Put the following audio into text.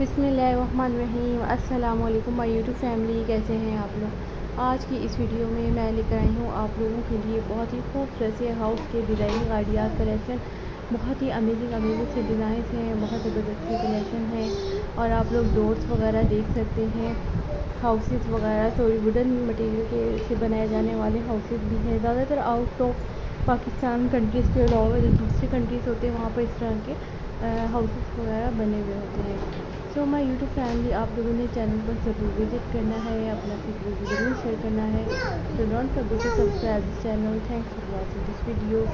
बिसमीम वालेकुम my YouTube family, कैसे हैं आप लोग? आज की इस वीडियो में मैं लेकर आई हूँ आप लोगों के लिए बहुत ही खूबसूरत से हाउस के डिज़ाइनिंग आइडियाज़ कलेक्शन। बहुत ही अमेजिंग अमेजिंग से डिज़ाइन हैं, बहुत ज़बरदस्त कलेक्शन है। और आप लोग डोर्स वगैरह देख सकते हैं हाउसेस वगैरह सॉरी वुडन मटेरियल के से बनाए जाने वाले हाउसेस भी हैं। ज़्यादातर आउट ऑफ़ पाकिस्तान कंट्रीज़ के अलावा जो दूसरी कंट्रीज़ होते हैं, वहाँ पर इस तरह के हाउसेस वगैरह बने हुए होते हैं। सो माई यूट्यूब फैमिली आप लोगों ने चैनल पर ज़रूर विज़िट करना है, अपना फीडबैक ज़रूर शेयर करना है। तो don't forget to subscribe this channel thanks for watching this video